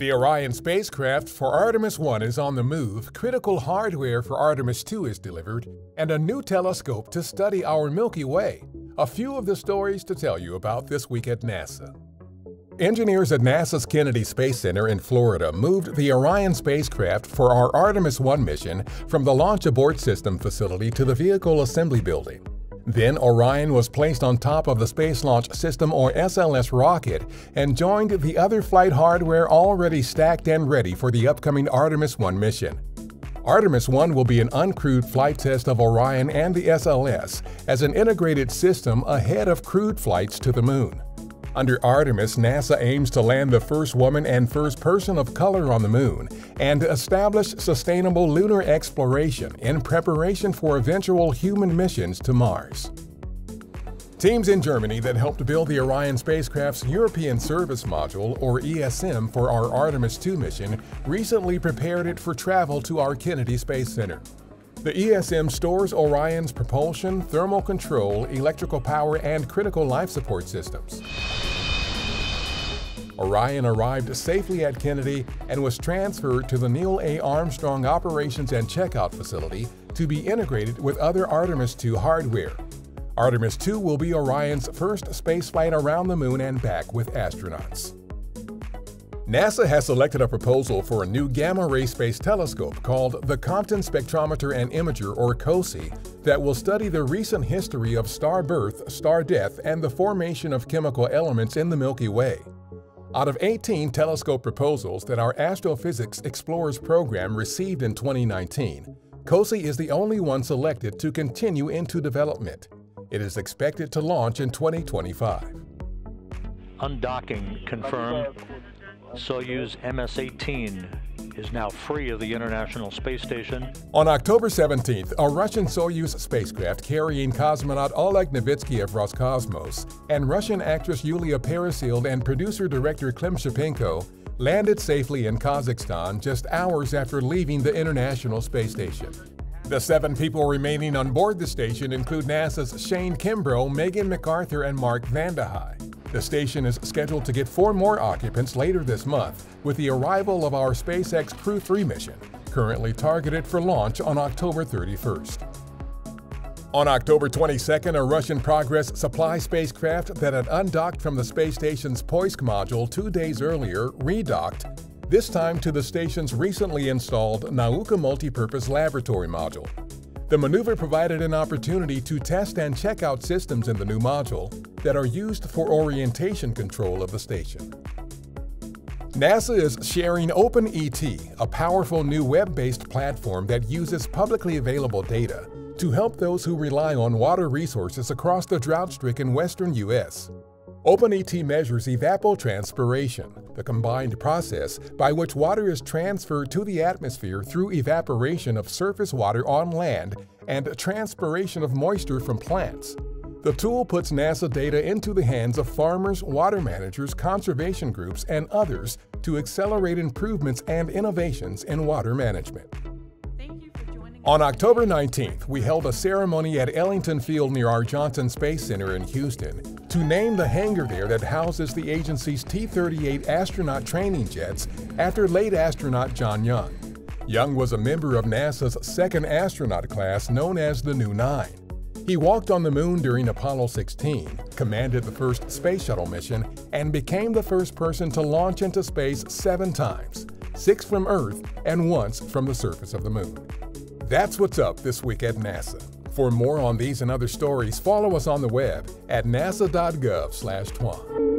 The Orion spacecraft for Artemis 1 is on the move, critical hardware for Artemis 2 is delivered, and a new telescope to study our Milky Way. A few of the stories to tell you about this week at NASA. Engineers at NASA's Kennedy Space Center in Florida moved the Orion spacecraft for our Artemis 1 mission from the Launch Abort System facility to the Vehicle Assembly Building. Then Orion was placed on top of the Space Launch System or SLS rocket and joined the other flight hardware already stacked and ready for the upcoming Artemis 1 mission. Artemis 1 will be an uncrewed flight test of Orion and the SLS as an integrated system ahead of crewed flights to the Moon. Under Artemis, NASA aims to land the first woman and first person of color on the Moon and establish sustainable lunar exploration in preparation for eventual human missions to Mars. Teams in Germany that helped build the Orion spacecraft's European Service Module, or ESM, for our Artemis 2 mission recently prepared it for travel to our Kennedy Space Center. The ESM stores Orion's propulsion, thermal control, electrical power, and critical life support systems. Orion arrived safely at Kennedy and was transferred to the Neil A. Armstrong Operations and Checkout Facility to be integrated with other Artemis II hardware. Artemis II will be Orion's first spaceflight around the Moon and back with astronauts. NASA has selected a proposal for a new gamma-ray space telescope called the Compton Spectrometer and Imager, or COSI, that will study the recent history of star birth, star death, and the formation of chemical elements in the Milky Way. Out of 18 telescope proposals that our Astrophysics Explorers program received in 2019, COSI is the only one selected to continue into development. It is expected to launch in 2025. Undocking confirmed. Soyuz MS-18 is now free of the International Space Station. On October 17th, a Russian Soyuz spacecraft carrying cosmonaut Oleg Novitsky of Roscosmos and Russian actress Yulia Peresild and producer-director Klim Shipenko landed safely in Kazakhstan just hours after leaving the International Space Station. The seven people remaining on board the station include NASA's Shane Kimbrough, Megan McArthur, and Mark Vande Hei. The station is scheduled to get four more occupants later this month with the arrival of our SpaceX Crew 3 mission, currently targeted for launch on October 31st. On October 22nd, a Russian Progress supply spacecraft that had undocked from the space station's Poisk module two days earlier redocked, this time to the station's recently installed Nauka Multipurpose Laboratory module. The maneuver provided an opportunity to test and check out systems in the new module that are used for orientation control of the station. NASA is sharing OpenET, a powerful new web-based platform that uses publicly available data to help those who rely on water resources across the drought-stricken western U.S. OpenET measures evapotranspiration, the combined process by which water is transferred to the atmosphere through evaporation of surface water on land and transpiration of moisture from plants. The tool puts NASA data into the hands of farmers, water managers, conservation groups, and others to accelerate improvements and innovations in water management. On October 19th, we held a ceremony at Ellington Field near our Johnson Space Center in Houston to name the hangar there that houses the agency's T-38 astronaut training jets after late astronaut John Young. Young was a member of NASA's second astronaut class known as the New Nine. He walked on the moon during Apollo 16, commanded the first space shuttle mission, and became the first person to launch into space seven times, six from Earth and once from the surface of the moon. That's what's up this week at NASA. For more on these and other stories, follow us on the web at nasa.gov/twan.